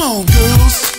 Come on, girls.